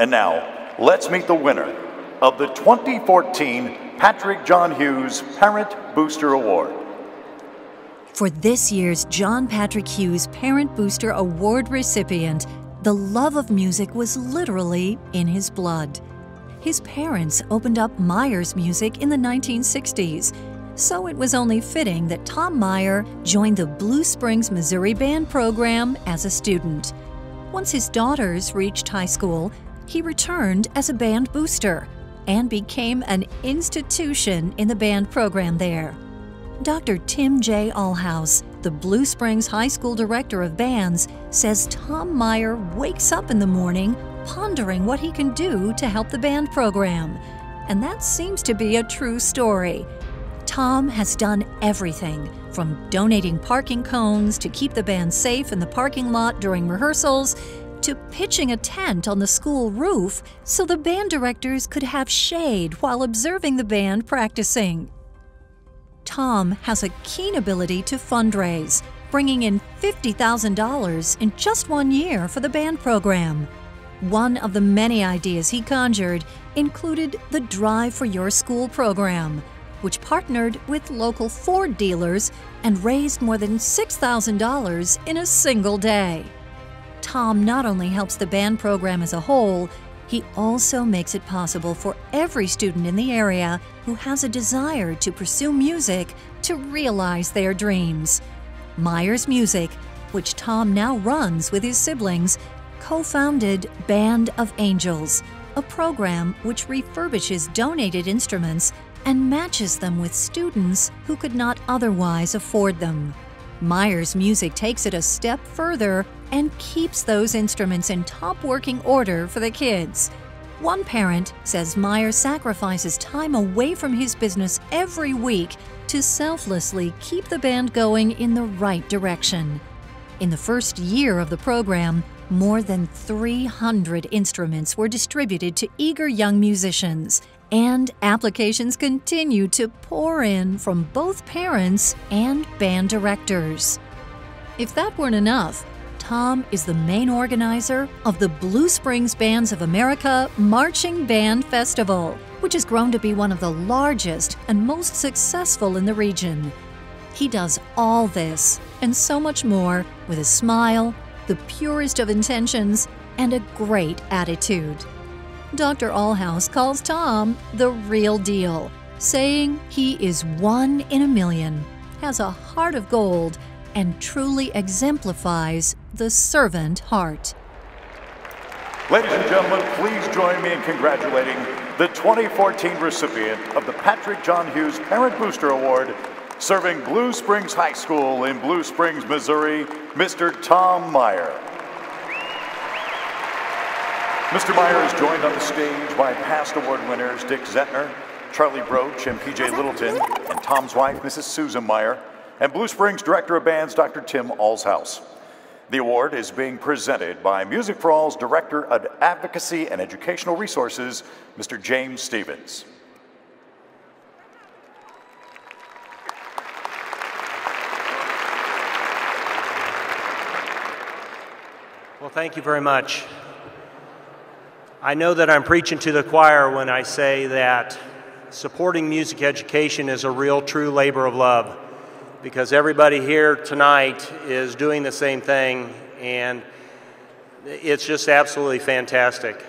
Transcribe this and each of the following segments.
And now, let's meet the winner of the 2014 Patrick John Hughes Parent Booster Award. For this year's John Patrick Hughes Parent Booster Award recipient, the love of music was literally in his blood. His parents opened up Myers Music in the 1960s, so it was only fitting that Tom Meyer joined the Blue Springs, Missouri band program as a student. Once his daughters reached high school, he returned as a band booster and became an institution in the band program there. Dr. Tim J. Allshouse, the Blue Springs High School Director of Bands, says Tom Meyer wakes up in the morning pondering what he can do to help the band program. And that seems to be a true story. Tom has done everything from donating parking cones to keep the band safe in the parking lot during rehearsals to pitching a tent on the school roof so the band directors could have shade while observing the band practicing. Tom has a keen ability to fundraise, bringing in $50,000 in just one year for the band program. One of the many ideas he conjured included the Drive for Your School program, which partnered with local Ford dealers and raised more than $6,000 in a single day. Tom not only helps the band program as a whole, he also makes it possible for every student in the area who has a desire to pursue music to realize their dreams. Myers Music, which Tom now runs with his siblings, co founded Band of Angels, a program which refurbishes donated instruments and matches them with students who could not otherwise afford them. Myers Music takes it a step further and keeps those instruments in top working order for the kids. One parent says Myers sacrifices time away from his business every week to selflessly keep the band going in the right direction. In the first year of the program, more than 300 instruments were distributed to eager young musicians, and applications continue to pour in from both parents and band directors. If that weren't enough, Tom is the main organizer of the Blue Springs Bands of America Marching Band Festival, which has grown to be one of the largest and most successful in the region. He does all this and so much more with a smile, the purest of intentions, and a great attitude. Dr. Allshouse calls Tom the real deal, saying he is one in a million, has a heart of gold, and truly exemplifies the servant heart. Ladies and gentlemen, please join me in congratulating the 2014 recipient of the Patrick John Hughes Parent Booster Award, serving Blue Springs High School in Blue Springs, Missouri, Mr. Tom Meyer. Mr. Meyer is joined on the stage by past award winners Dick Zentner, Charlie Broach, and PJ Littleton, and Tom's wife, Mrs. Susan Meyer, and Blue Springs Director of Bands, Dr. Tim Allshouse. The award is being presented by Music for All's Director of Advocacy and Educational Resources, Mr. James Stevens. Well, thank you very much. I know that I'm preaching to the choir when I say that supporting music education is a real, true labor of love because everybody here tonight is doing the same thing, and it's just absolutely fantastic.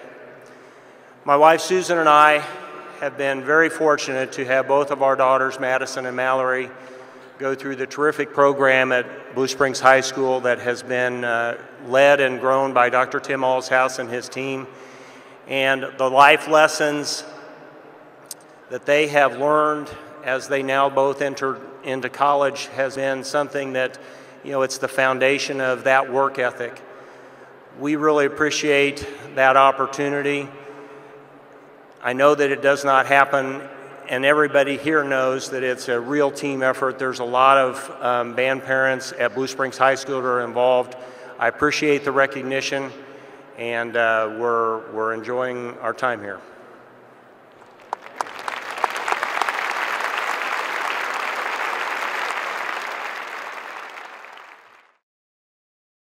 My wife Susan and I have been very fortunate to have both of our daughters, Madison and Mallory, go through the terrific program at Blue Springs High School that has been uh, led and grown by Dr. Tim Allshouse and his team and the life lessons that they have learned as they now both enter into college has been something that, you know, it's the foundation of that work ethic. We really appreciate that opportunity. I know that it does not happen, and everybody here knows that it's a real team effort. There's a lot of um, band parents at Blue Springs High School that are involved. I appreciate the recognition and uh, we're, we're enjoying our time here.